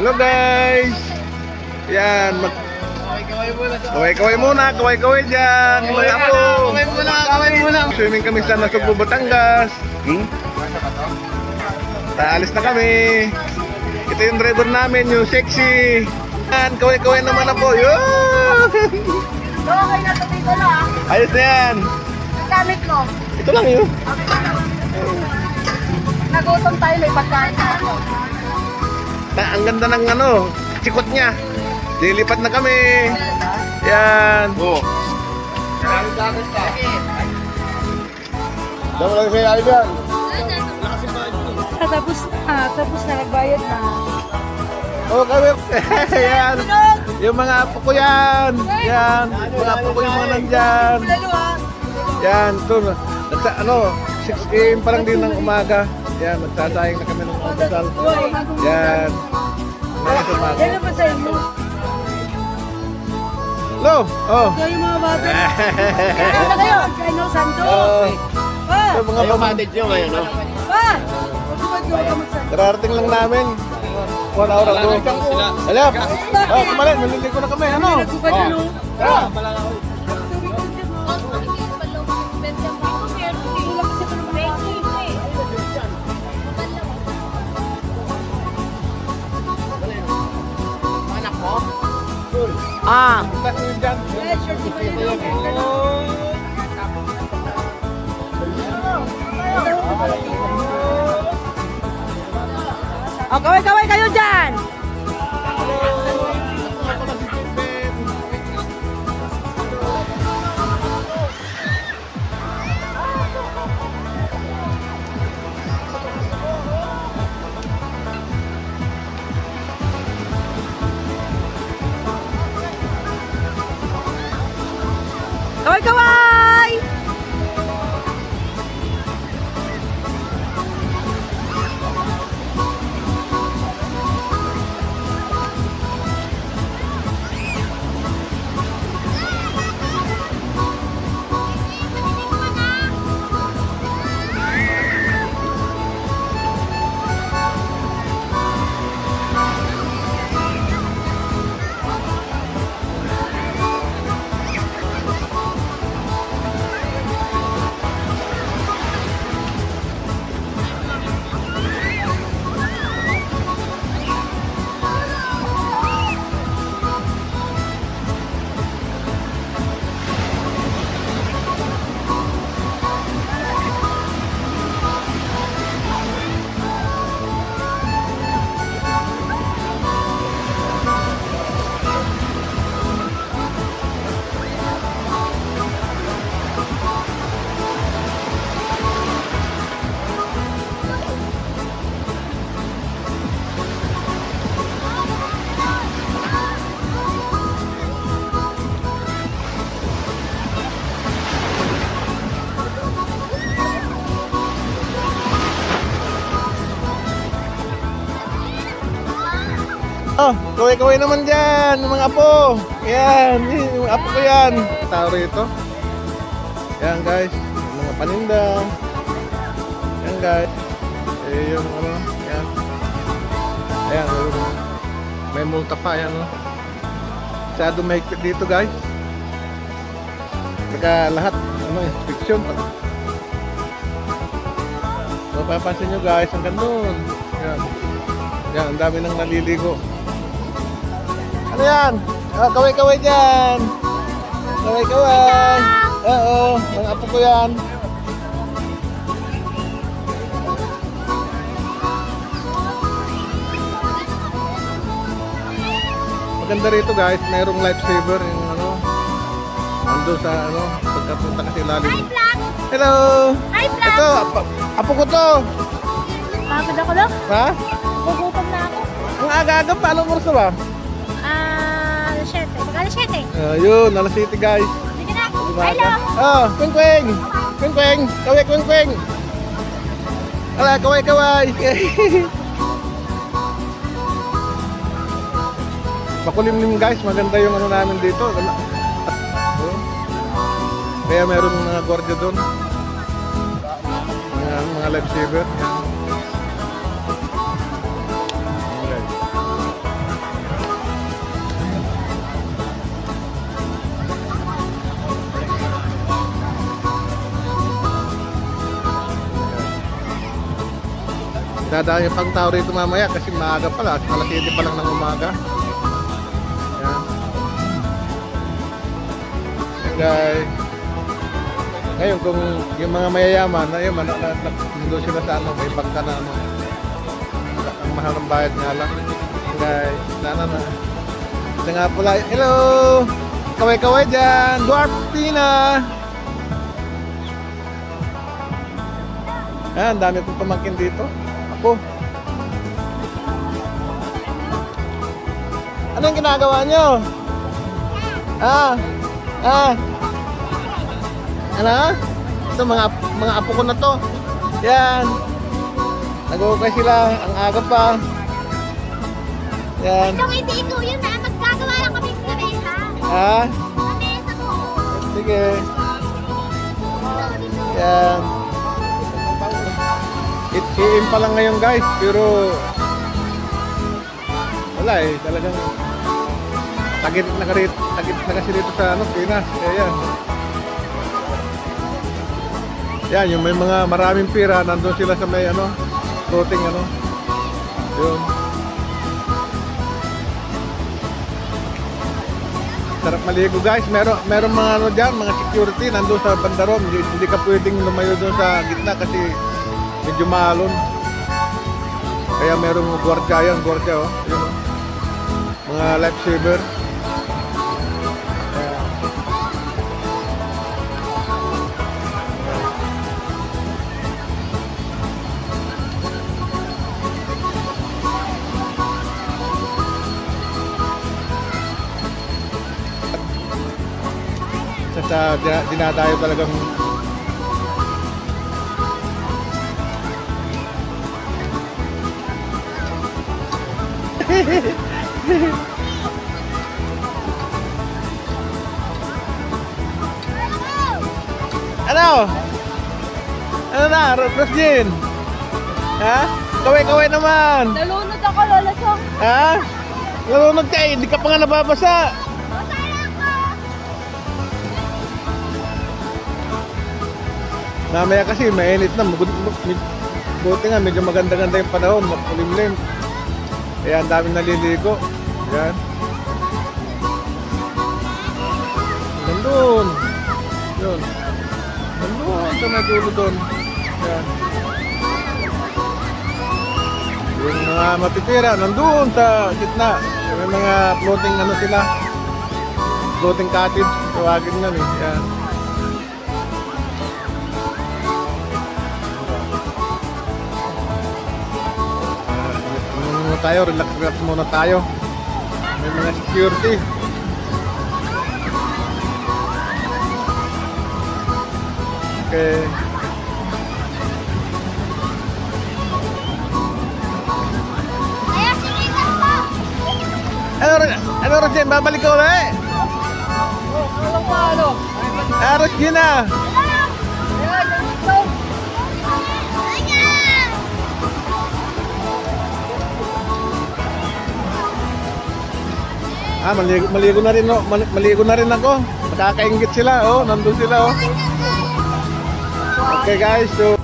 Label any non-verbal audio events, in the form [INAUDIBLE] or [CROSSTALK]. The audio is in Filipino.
Hello guys! Yan, mag... Kaway muna. Kaway-kaway muna, kaway-kaway dyan! Mga apo! Kaway muna, kaway muna. Swimming kami sa Nasugbo, Batangas. Hmm? Taalis na kami. Ito yung driver namin, yung sexy. Yan, kaway-kaway naman na po. Yun! Okay na, ko lang. Ayos na yan. Ang gamit mo. Ito lang yun. Nagutom tayo, may pagkain na ako. Ta ang ganda ng ano, sikot niya. Lilipat na kami. Yan. Oh. Daw lang sa'yo, Albion. Tapos, ah, tapos na nagbayad na. Oh, kami. [LAUGHS] yan. Yung mga apo ko yan. Yan. Mga apo ko yung mga nandyan. Yan. Ito. Ano, 6 a.m. pa lang din ng umaga. Yan. Nagsasayang na kami ng mga basal. Yan. Mga sa umaga. Yan. Hello. Oh. Kayo mga bata. Kayo na kayo. Santo. Oh. Pa! Ito mga pamantid. Pa! Huwag mo ka magsanto. Kararating lang namin. One hour ago. Alap! Oh, kumalit. Maliligo na kami. Ano? Yun, oh. Tara! Ah. Oh, kaway-kaway kayo dyan! Oh, kaway-kaway naman dyan, mga apo. Yan, [LAUGHS] yung apo ko yan. Tao rito. Yan guys, yung mga paninda. Yan guys. Eh, yung ano, yan. Ayan, yung- may multa pa, yan oh. Masyado mahigpit dito guys. Saka lahat, ano, inspection. Mapapansin nyo guys, ang ganun. Yan. Yan, ang dami nang naliligo. Ano yan? Ah, kaway-kaway dyan. Kaway-kaway. Oo, mga apo ko yan. Maganda rito guys, mayroong lifesaver yung ano. Ando sa ano, pagkapunta kasi lalim. Hello! Hi, Flan! Ito, apo, apo ko to. Pagod ako lang. Ha? Gugutom na ako. Ang aga-aga pa, anong oras na ba? Ah, alas 7. Mag alas 7. Ayun, alas city guys. Sige na. Diba? Hello. Oh, kwing kwing. Kwing kwing. Kaway kwing kwing. Ala, kaway kaway. [LAUGHS] Makulimlim guys, maganda yung ano namin dito. Kaya meron mga gwardiya doon. Mga, mga lifesaver. Yan. Yan, Dadaan yung pang tao rito mamaya kasi maaga pala. Alas 7 pa lang ng umaga. Yan. Yan guys. Ngayon kung yung mga mayayaman, ayun, man, na, na, sa ano, may bangka na ano. Ang mahal ng bayad nga lang. Guys, sana na. Ito nga pala, hello! Kaway-kaway dyan! Dwarf Tina! Ayan, dami kong pamangkin dito. Ako. Ano yung ginagawa nyo? Ah, ah. Ano? Ito mga mga apo ko na to. Yan. Nag-uukay sila. Ang aga pa. Yan. Ikaw hindi ikaw yun na. Maggagawa lang kami sa mesa. Ah, Sa mesa ko. sige. Ito. Yan. Iim pa lang ngayon guys, pero wala eh, talagang tagit na karit, tagit na kasi dito sa ano, Pinas. Kaya yan. Yan, yung may mga maraming pira, nandun sila sa may ano, floating ano. Yun. Sarap maligo guys. Meron meron mga ano diyan, mga security nandun sa bandarom. Hindi, hindi ka pwedeng lumayo doon sa gitna kasi medyo maalon. Kaya merong gwardiya yan, gwardiya oh. Yun. Mga lifesaver. Sa, dina- dinadayo talagang Ano? Na? Ro- Rosjin? Ha? Kaway-kaway naman. Nalunod ako, Lola Chong. Ha? Nalunod ka eh. Hindi ka pa nga nababasa. Mamaya kasi mainit na. Buti nga medyo maganda-ganda yung panahon. Makulimlim. Kaya ang dami naliligo. Yan. Nandun. Yun. Nandun. Sa may doon. Yan. Yung mga matitira, nandun sa gitna. May mga floating ano sila. Floating cottage. Tawagin nga eh. Yan. Ano tayo, relax relax muna tayo. May mga security. Okay. Ano, ano Rojen, babalik ka ulit? Ano pa ano? Ah, Rojen na. Ah, maligo, maligo na rin, no? Mal- maligo na rin ako. Nakakaingit sila, oh. Nandun sila, oh. Okay, guys. So,